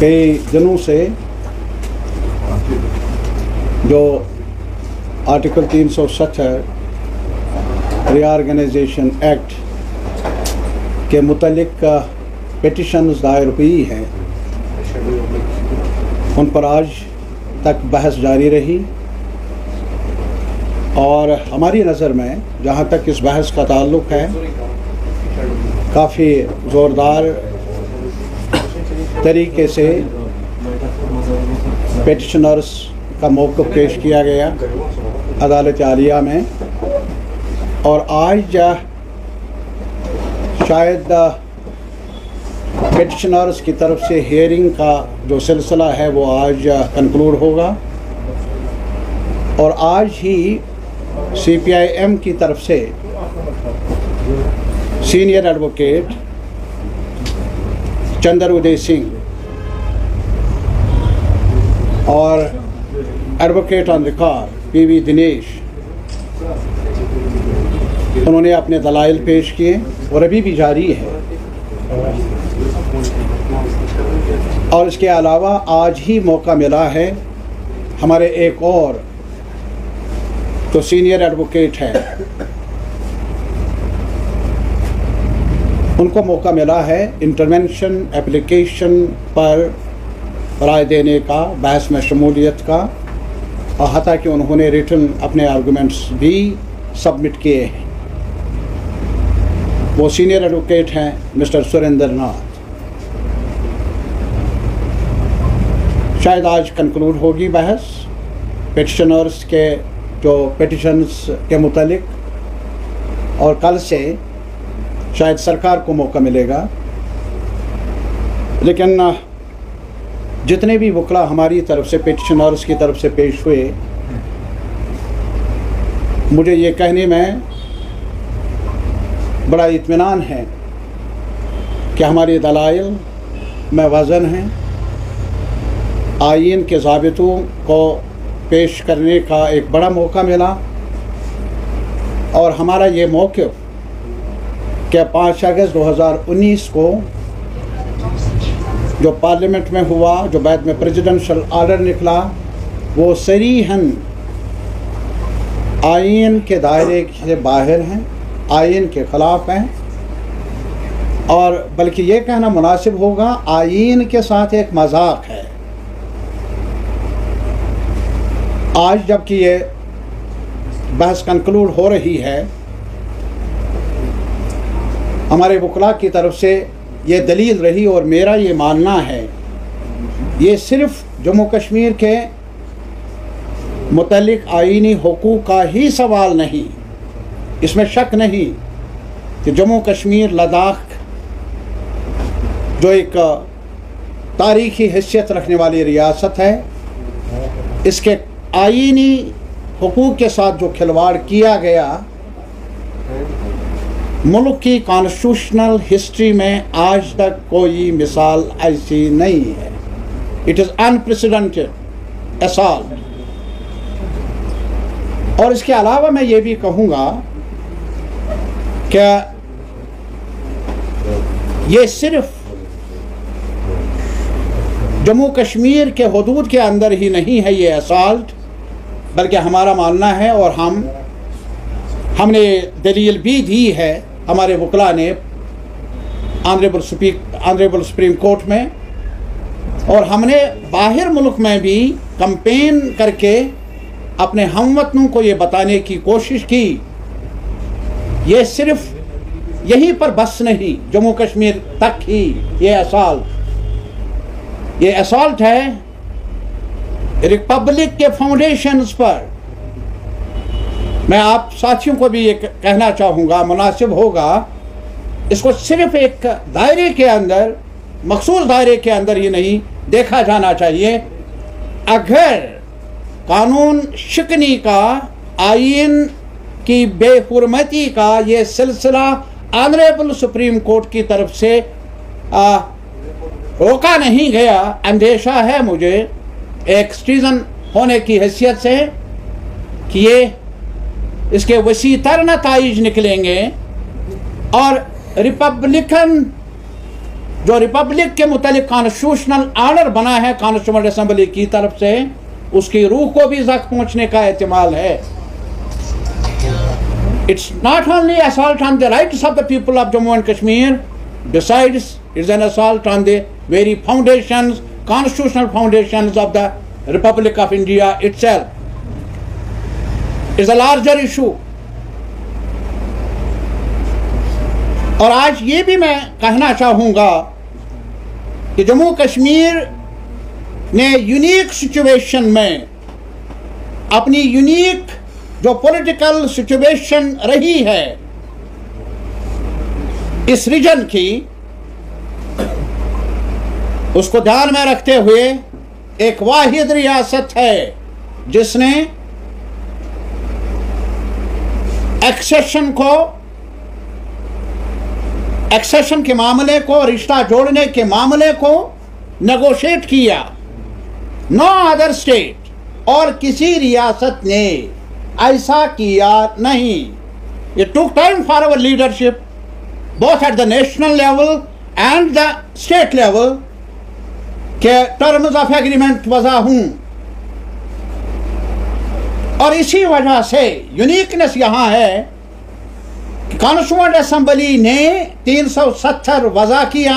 कई दिनों से जो आर्टिकल तीन सौ सत्तर रीऑर्गेनाइजेशन एक्ट के मुतलिक पिटिशन दायर हुई हैं। उन पर आज तक बहस जारी रही। और हमारी नज़र में जहाँ तक इस बहस का ताल्लुक़ है, काफ़ी ज़ोरदार तरीके से पेटिशनर्स का मौक़ पेश किया गया अदालत आलिया में। और आज शायद पेटिशनर्स की तरफ़ से हेयरिंग का जो सिलसिला है वो आज कंक्लूड होगा। और आज ही सी पी आई एम की तरफ़ से सीनियर एडवोकेट चंद्र उदय सिंह। और advocate on record P V Dinesh उन्होंने अपने दलाइल पेश किए और अभी भी जारी है। और इसके अलावा आज ही मौका मिला है, हमारे एक और, जो सीनियर एडवोकेट हैं। उनको मौका मिला है इंटरवेंशन एप्लीकेशन पर राय देने का, बहस में शमूलियत का, और कि उन्होंने रिटर्न अपने आर्गूमेंट्स भी सबमिट किए हैं। वो सीनियर एडवोकेट हैं, मिस्टर सुरेंद्र नाथ शायद आज कंक्लूड होगी बहस। पिटिशनर्स के, जो पिटिशन्स के मुतलिक, और कल से शायद सरकार को मौका मिलेगा। लेकिन जितने भी वकला हमारी तरफ़ से पिटिशनर्स की तरफ़ से पेश हुए, मुझे ये कहने में बड़ा इत्मीनान है कि हमारे दलाइल में वज़न हैं। आइन के ज़ाबितों को पेश करने का एक बड़ा मौका मिला और हमारा ये मौक़ क्या पाँच अगस्त 2019 को जो पार्लियामेंट में हुआ, जो बाद में प्रेसिडेंशियल आर्डर निकला, वो सरीहन आइन के दायरे से बाहर हैं आइन के ख़िलाफ़ हैं। और बल्कि ये कहना मुनासिब होगा आइन के साथ एक मज़ाक है। आज जबकि ये बहस कंक्लूड हो रही है हमारे वकला की तरफ़ से ये दलील रही और मेरा ये मानना है, ये सिर्फ़ जम्मू कश्मीर के मुतलिक आइनी हकूक़ का ही सवाल नहीं। इसमें शक नहीं कि जम्मू कश्मीर लद्दाख जो एक तारीखी हैसियत रखने वाली रियासत है, इसके आइनी हकूक़ के साथ जो खिलवाड़ किया गया मुल्क की कॉन्स्टिट्यूशनल हिस्ट्री में आज तक कोई मिसाल ऐसी नहीं है। इट इज़ अनप्रेसिडेंटेड असॉल्ट और इसके अलावा मैं ये भी कहूँगा क्या ये सिर्फ़ जम्मू कश्मीर के हदूद के अंदर ही नहीं है ये असॉल्ट बल्कि हमारा मानना है और हम हमने दलील भी दी है हमारे वकला ने honourable speak honourable Supreme Court में, और हमने बाहर मुल्क में भी कंपेन करके अपने हमवतनों को ये बताने की कोशिश की। ये सिर्फ़ यहीं पर बस नहीं, जम्मू कश्मीर तक ही ये असॉल्ट ये असॉल्ट है रिपब्लिक के फाउंडेशंस पर। मैं आप साथियों को भी ये कहना चाहूँगा मुनासिब होगा इसको सिर्फ़ एक दायरे के अंदर मखसूस दायरे के अंदर ही नहीं देखा जाना चाहिए। अगर कानून शिकनी का आइन की बेहरमती का ये सिलसिला ऑनरेबल सुप्रीम कोर्ट की तरफ़ से आ, रोका नहीं गया अंदेशा है मुझे एक होने की हैसियत से कि ये इसके वसी तर नतज निकलेंगे। और रिपब्लिकन, जो रिपब्लिक के मुतालिक कॉन्स्टिट्यूशनल आर्डर बना है कॉन्स्टिट्यूंट असम्बली की तरफ़ से, उसकी रूह को भी जख्म पहुँचने का एहतमाल है। It's not only assault on the rights of the people of Jammu and Kashmir besides it's an assault on the very foundation constitutional foundation of the republic of India itself. Is a larger issue और आज ये भी मैं कहना चाहूँगा कि जम्मू कश्मीर ने unique situation में अपनी यूनिक जो पॉलिटिकल सिचुएशन रही है, इस रीजन की, उसको ध्यान में रखते हुए एक वाहिद रियासत है जिसने एक्सेशन को एक्सेशन के मामले को, रिश्ता जोड़ने के मामले को नेगोशिएट किया। नो अदर स्टेट और किसी रियासत ने ऐसा किया नहीं। ये took time for our leadership both at the national level and the state level के टर्म्स ऑफ़ एग्रीमेंट वजह हूँ। और इसी वजह से यूनिकनेस यहाँ है कॉन्स्टिट्यूंट असेंबली ने 370 वजह किया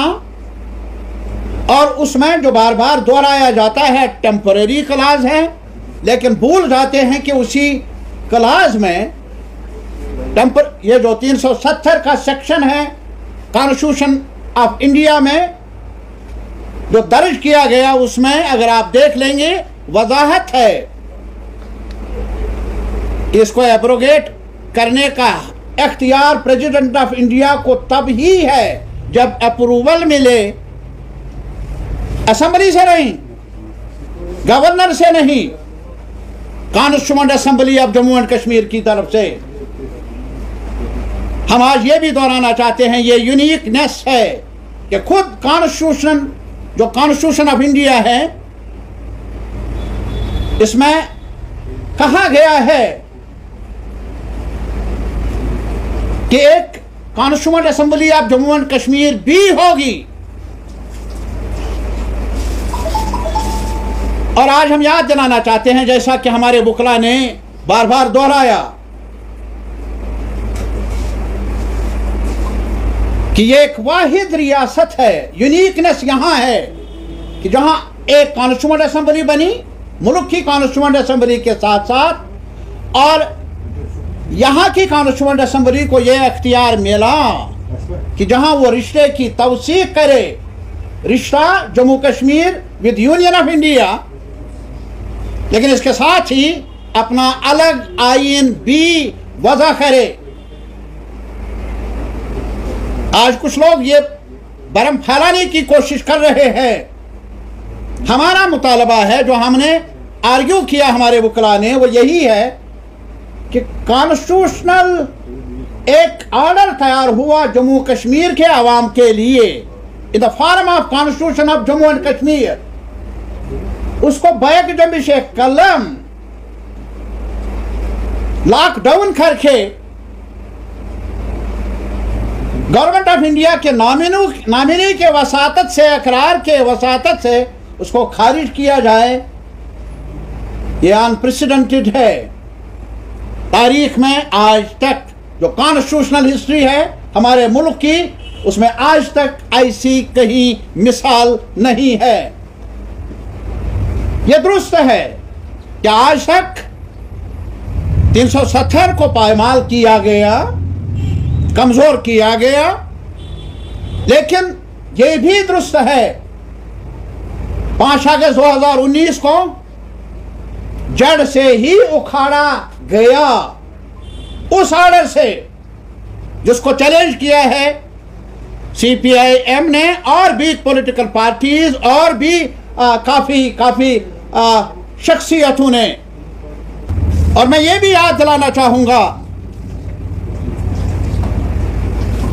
और उसमें जो बार बार दोहराया जाता है टेम्पररी क्लाज है, लेकिन भूल जाते हैं कि उसी क्लाज में टेम्पर ये जो 370 का सेक्शन है कॉन्स्टिट्यूशन ऑफ़ इंडिया में जो दर्ज किया गया, उसमें अगर आप देख लेंगे, वजाहत है। इसको एप्रोगेट करने का अख्तियार प्रेसिडेंट ऑफ़ इंडिया को तब ही है जब अप्रूवल मिले। असेंबली से नहीं गवर्नर से नहीं constituent assembly of Jammu and Kashmir की तरफ़ से। हम आज ये भी दोहराना चाहते हैं, ये यूनिकनेस है कि खुद कॉन्स्टिट्यूशन जो कॉन्स्टिट्यूशन ऑफ़ इंडिया है, इसमें कहा गया है कि एक constituent assembly of Jammu and Kashmir भी होगी। और आज हम याद दिलाना चाहते हैं, जैसा कि हमारे बुकला ने बार बार दोहराया कि ये एक वाहिद रियासत है यूनिकनेस यहाँ है कि जहाँ एक कॉन्स्टिट्यूंट असेंबली बनी, मुल्क की कॉन्स्टिट्यूंट असेंबली के साथ साथ और यहाँ की कॉन्स्टिट्यूंट असेंबली को यह अख्तियार मिला कि जहाँ वो रिश्ते की तवसीक करे। रिश्ता Jammu Kashmir with union of India, लेकिन इसके साथ ही अपना अलग आइन भी वजह करे। आज कुछ लोग ये बरम फैलाने की कोशिश कर रहे हैं। हमारा मुतालबा है, जो हमने आर्ग्यू किया हमारे वकला ने, वो यही है कि कॉन्स्टिट्यूशनल एक ऑर्डर तैयार हुआ जम्मू कश्मीर के आवाम के लिए। In the form of constitution of Jammu and Kashmir उसको बैक जब से कलम लॉकडाउन करके गवर्नमेंट ऑफ़ इंडिया के नामिनू नामिनी के वसात से अखरार के वसात से उसको खारिज किया जाए। ये अनप्रेसिडेंटेड है। तारीख में आज तक जो कॉन्स्टिट्यूशनल हिस्ट्री है, हमारे मुल्क की, उसमें आज तक ऐसी कहीं मिसाल नहीं है। यह दुरुस्त है कि आज तक 370 को पायमाल किया गया, कमज़ोर किया गया, लेकिन यह भी दुरुस्त है। पाँच अगस्त 2019 को जड़ से ही उखाड़ा गया उस ऑर्डर से जिसको चैलेंज किया है सीपीआईएम ने और भी पॉलिटिकल पार्टीज़ और भी आ, काफ़ी काफ़ी शख्सियतों ने। और मैं ये भी याद दिलाना चाहूँगा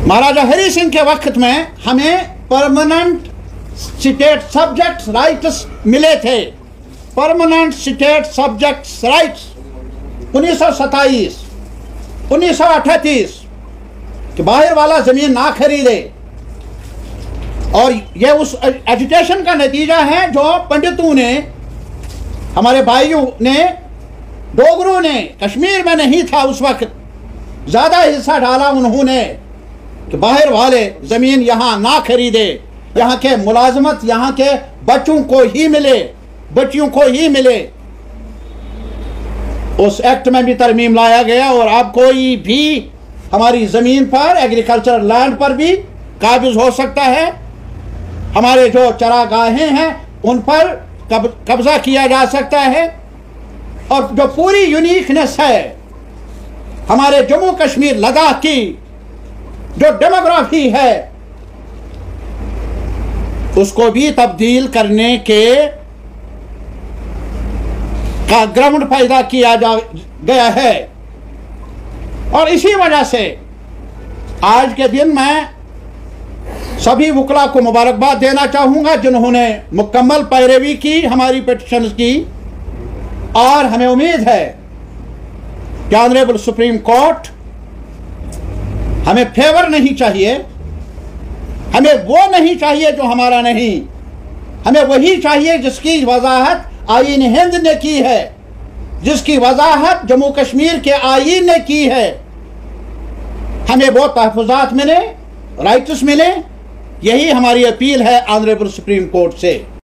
महाराजा हरि सिंह के वक्त में हमें परमानेंट स्टेट सब्जेक्ट राइट्स मिले थे। परमानेंट स्टेट सब्जेक्ट राइट्स उन्नीस सौ सत्ताईस, उन्नीस सौ अठतीस कि बाहर वाला ज़मीन ना खरीदे। और यह उस एजुटेशन का नतीजा है जो पंडितों ने, हमारे भाइयों ने, डोगरों ने, कश्मीर में नहीं था उस वक्त। ज़्यादा हिस्सा डाला उन्होंने कि बाहर वाले ज़मीन यहाँ ना खरीदे, यहाँ के मुलाजमत, यहाँ के बच्चों को ही मिले, बच्चियों को ही मिले। उस एक्ट में भी तरमीम लाया गया और अब कोई भी हमारी ज़मीन पर एग्रीकल्चर लैंड पर भी काबिज हो सकता है। हमारे जो चरागाहें हैं उन पर कब, कब्जा किया जा सकता है। और जो पूरी यूनिकनेस है हमारे जम्मू कश्मीर लद्दाख की जो डेमोग्राफी है उसको भी तब्दील करने के का ग्राउंड पैदा किया जा गया है। और इसी वजह से आज के दिन मैं सभी वकला को मुबारकबाद देना चाहूँगा, जिन्होंने मुकम्मल पैरवी की, हमारी पिटिशन की। और हमें उम्मीद है कि ऑनरेबल सुप्रीम कोर्ट हमें फेवर नहीं चाहिए, हमें वो नहीं चाहिए जो हमारा नहीं, हमें वही चाहिए जिसकी वजाहत आइन हिंद ने की है, जिसकी वजाहत जम्मू कश्मीर के आईन ने की है। हमें बहुत तहफात मिले, राइट्स मिले, यही हमारी अपील है ऑनरेबल सुप्रीम कोर्ट से।